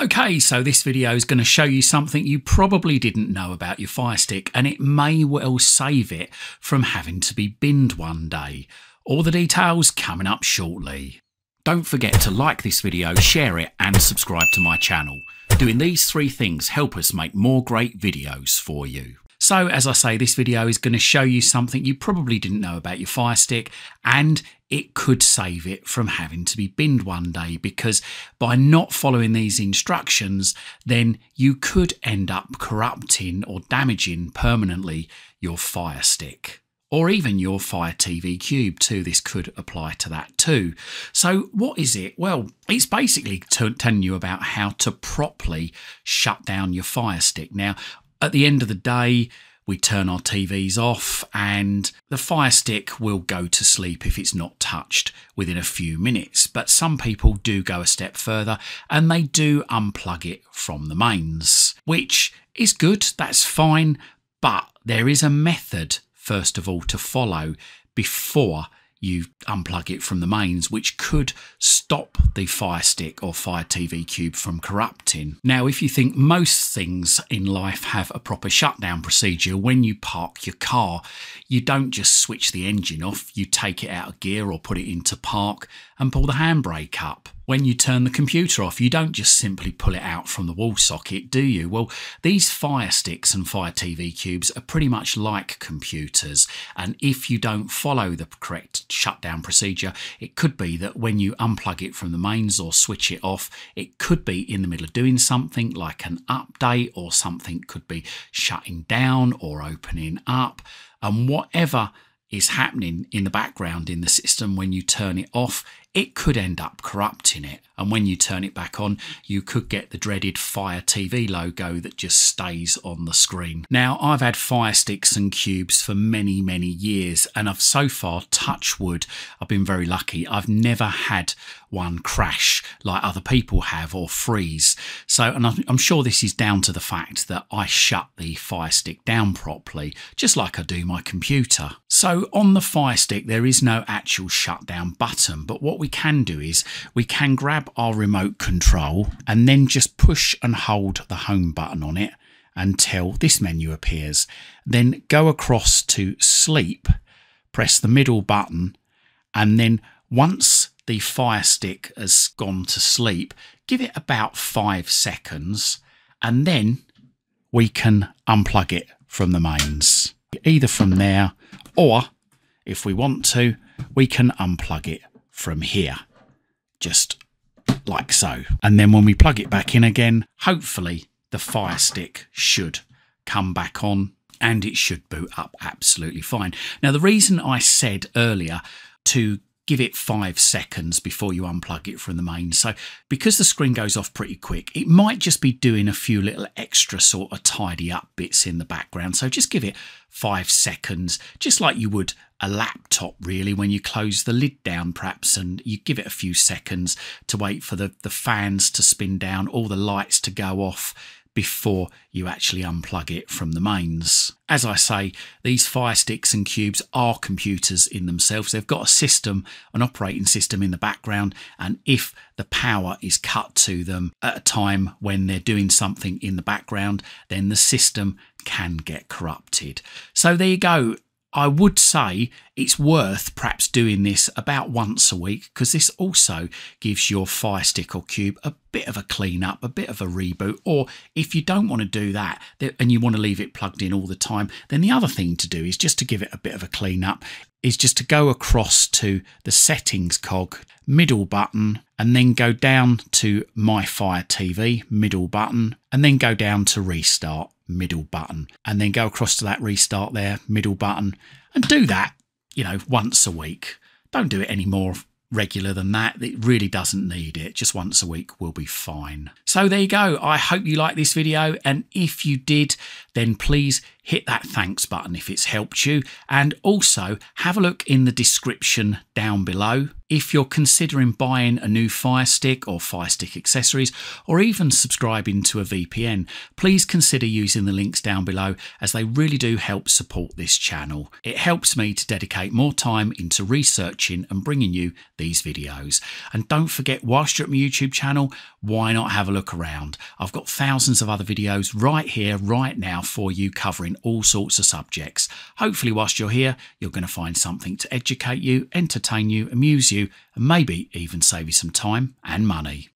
Okay, so this video is going to show you something you probably didn't know about your Fire Stick and it may well save it from having to be binned one day. All the details coming up shortly. Don't forget to like this video, share it and subscribe to my channel. Doing these three things help us make more great videos for you. So as I say, this video is going to show you something you probably didn't know about your Fire Stick and it could save it from having to be binned one day because by not following these instructions, then you could end up corrupting or damaging permanently your Fire Stick or even your Fire TV Cube too. This could apply to that too. So what is it? Well, it's basically telling you about how to properly shut down your Fire Stick. Now, at the end of the day, we turn our TVs off and the Fire Stick will go to sleep if it's not touched within a few minutes. But some people do go a step further and they do unplug it from the mains, which is good, that's fine, but there is a method, first of all, to follow before you unplug it from the mains, which could stop the Fire Stick or Fire TV Cube from corrupting. Now, if you think most things in life have a proper shutdown procedure, when you park your car, you don't just switch the engine off, you take it out of gear or put it into park and pull the handbrake up when you turn the computer off. You don't just simply pull it out from the wall socket, do you? Well, these Fire Sticks and Fire TV Cubes are pretty much like computers. And if you don't follow the correct shutdown procedure, it could be that when you unplug it from the mains or switch it off, it could be in the middle of doing something like an update or something could be shutting down or opening up. And whatever is happening in the background in the system when you turn it off, it could end up corrupting it. And when you turn it back on, you could get the dreaded Fire TV logo that just stays on the screen. Now, I've had Fire Sticks and Cubes for many, many years, and I've so far, touch wood, I've been very lucky. I've never had one crash like other people have or freeze. So, and I'm sure this is down to the fact that I shut the Fire Stick down properly, just like I do my computer. So on the Fire Stick, there is no actual shutdown button, but what we can do is we can grab our remote control and then just push and hold the home button on it until this menu appears. Then go across to sleep, press the middle button, and then once the Fire Stick has gone to sleep, give it about five seconds, and then we can unplug it from the mains. Either from there, or if we want to, we can unplug it from here. Just like so. And then when we plug it back in again, hopefully the Fire Stick should come back on and it should boot up absolutely fine. Now, the reason I said earlier to give it five seconds before you unplug it from the main. So because the screen goes off pretty quick, it might just be doing a few little extra sort of tidy up bits in the background. So just give it five seconds, just like you would a laptop really when you close the lid down perhaps and you give it a few seconds to wait for the, the fans to spin down, all the lights to go off before you actually unplug it from the mains. As I say, these Fire Sticks and Cubes are computers in themselves. They've got a system, an operating system in the background, and if the power is cut to them at a time when they're doing something in the background, then the system can get corrupted. So there you go. I would say it's worth perhaps doing this about once a week because this also gives your Fire Stick or Cube a bit of a clean up, a bit of a reboot. Or if you don't want to do that and you want to leave it plugged in all the time, then the other thing to do is just to give it a bit of a clean up is just to go across to the settings cog, middle button, and then go down to My Fire TV, middle button, and then go down to restart middle button and then go across to that restart there, middle button, and do that, you know, once a week. Don't do it any more regular than that. It really doesn't need it. Just once a week will be fine. So there you go. I hope you like this video. And if you did, then please hit that thanks button if it's helped you, and also have a look in the description down below. If you're considering buying a new Fire Stick or Fire Stick accessories, or even subscribing to a VPN, please consider using the links down below as they really do help support this channel. It helps me to dedicate more time into researching and bringing you these videos. And don't forget, whilst you're at my YouTube channel, why not have a look around? I've got thousands of other videos right here, right now for you covering all sorts of subjects. Hopefully, whilst you're here, you're going to find something to educate you, entertain you, amuse you, and maybe even save you some time and money.